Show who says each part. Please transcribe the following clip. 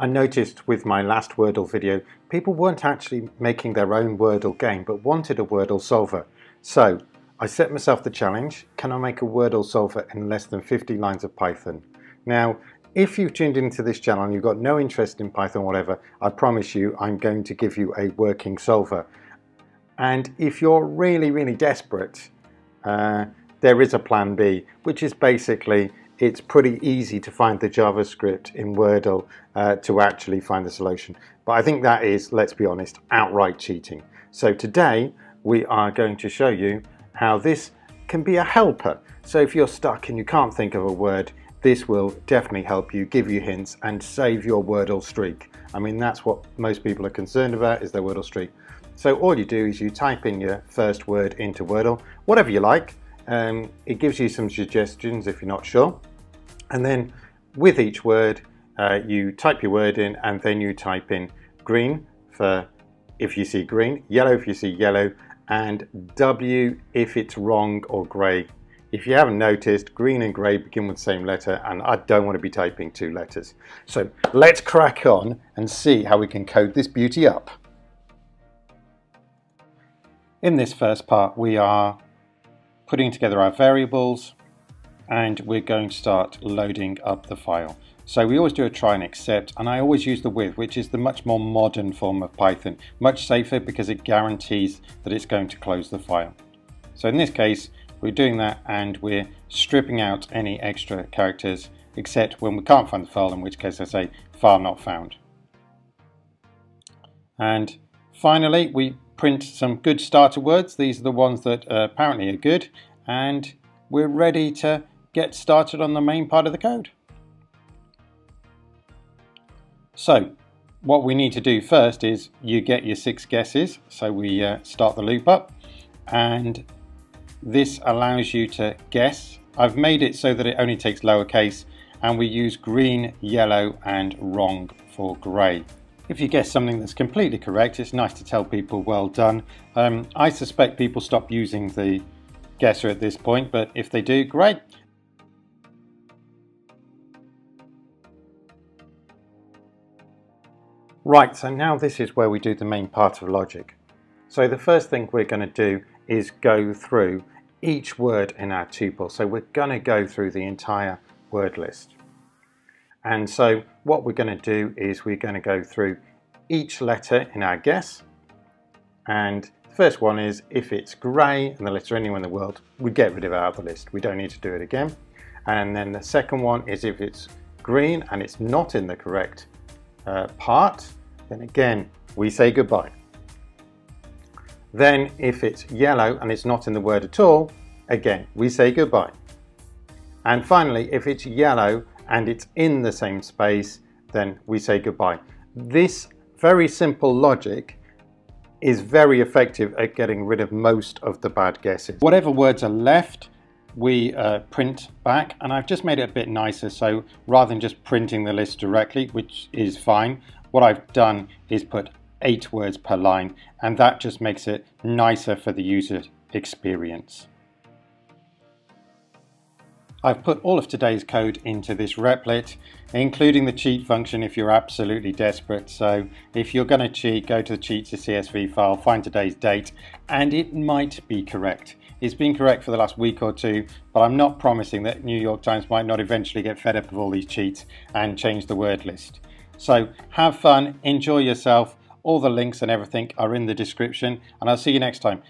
Speaker 1: I noticed with my last Wordle video, people weren't actually making their own Wordle game, but wanted a Wordle solver. So I set myself the challenge, can I make a Wordle solver in less than 50 lines of Python? Now, if you've tuned into this channel and you've got no interest in Python whatever, I promise you I'm going to give you a working solver. And if you're really, really desperate, uh, there is a plan B, which is basically it's pretty easy to find the JavaScript in Wordle uh, to actually find the solution. But I think that is, let's be honest, outright cheating. So today we are going to show you how this can be a helper. So if you're stuck and you can't think of a word, this will definitely help you, give you hints and save your Wordle streak. I mean, that's what most people are concerned about is their Wordle streak. So all you do is you type in your first word into Wordle, whatever you like. Um, it gives you some suggestions if you're not sure. And then with each word, uh, you type your word in and then you type in green for if you see green, yellow if you see yellow, and W if it's wrong or grey. If you haven't noticed, green and grey begin with the same letter and I don't want to be typing two letters. So let's crack on and see how we can code this beauty up. In this first part we are putting together our variables, and we're going to start loading up the file. So we always do a try and except and I always use the with which is the much more modern form of Python. Much safer because it guarantees that it's going to close the file. So in this case we're doing that and we're stripping out any extra characters except when we can't find the file in which case I say file not found. And finally we print some good starter words. These are the ones that uh, apparently are good and we're ready to get started on the main part of the code. So what we need to do first is you get your six guesses. So we uh, start the loop up and this allows you to guess. I've made it so that it only takes lowercase and we use green, yellow and wrong for grey. If you guess something that's completely correct, it's nice to tell people well done. Um, I suspect people stop using the guesser at this point, but if they do, great. Right, so now this is where we do the main part of logic. So the first thing we're going to do is go through each word in our tuple. So we're going to go through the entire word list. And so what we're going to do is we're going to go through each letter in our guess. And the first one is if it's grey and the letter anywhere in the world, we get rid of our the list. We don't need to do it again. And then the second one is if it's green and it's not in the correct uh, part, then again, we say goodbye. Then if it's yellow and it's not in the word at all, again, we say goodbye. And finally, if it's yellow and it's in the same space, then we say goodbye. This very simple logic is very effective at getting rid of most of the bad guesses. Whatever words are left, we uh, print back and I've just made it a bit nicer so rather than just printing the list directly which is fine what I've done is put eight words per line and that just makes it nicer for the user experience. I've put all of today's code into this replit, including the cheat function if you're absolutely desperate. So if you're going to cheat, go to the cheats CSV file, find today's date, and it might be correct. It's been correct for the last week or two, but I'm not promising that New York Times might not eventually get fed up of all these cheats and change the word list. So have fun, enjoy yourself. All the links and everything are in the description, and I'll see you next time.